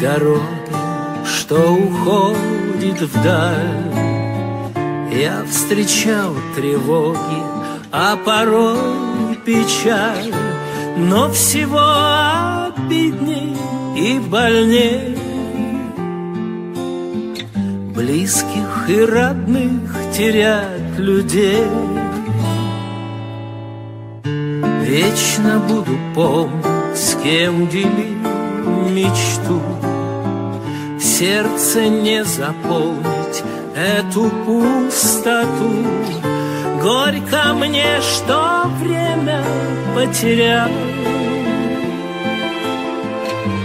дороги, что уходит вдаль. Я встречал тревоги, а порой печаль, но всего обидней и больней Близких и родных терять людей Вечно буду помнить, с кем делил мечту В сердце не заполнить эту пустоту. Горько мне, что время потерял.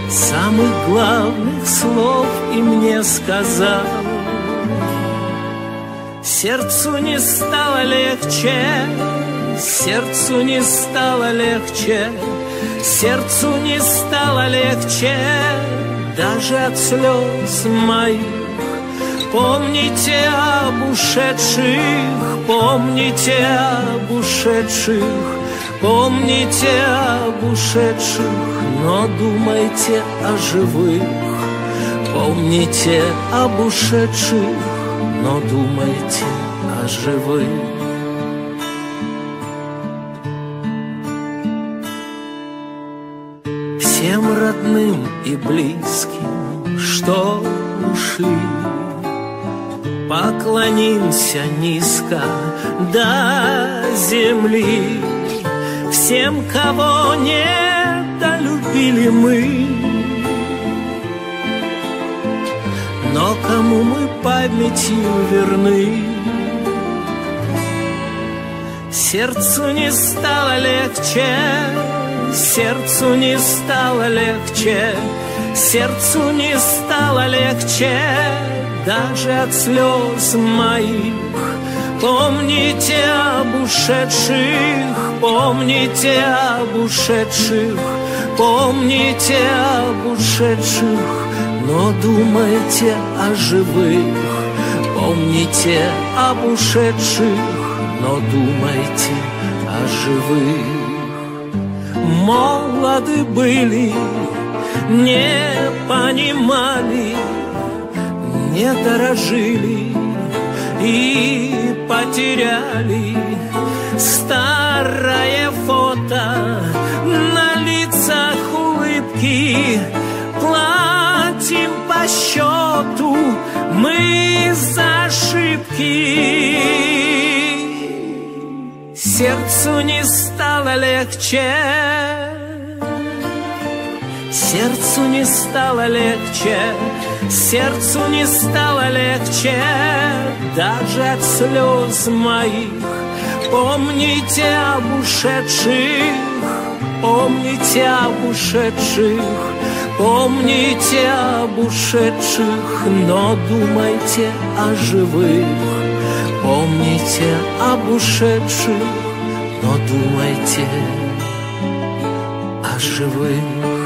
Самых главных слов и мне сказал. Сердцу не стало легче, сердцу не стало легче, сердцу не стало легче, даже от слез моих. Помните об ушедших, помните об ушедших, помните об ушедших, но думайте о живых. Помните об ушедших, но думайте о живых. Всем родным и близким, что ушли, Поклонимся низко до земли. Всем, кого не долюбили мы. Но кому мы памятью верны? Сердцу не стало легче Сердцу не стало легче Сердцу не стало легче даже от слез моих. Помните об ушедших, помните об ушедших, помните об ушедших, но думайте о живых. Помните об ушедших, но думайте о живых. Молоды были, не понимали, не дорожили и потеряли. Старое фото на лицах улыбки. Платим по счету мы за ошибки. Сердцу не стало легче Сердцу не стало легче, сердцу не стало легче, даже от слез моих. Помните об ушедших, помните об ушедших, помните об ушедших, но думайте о живых. Помните об ушедших, думайте о живых.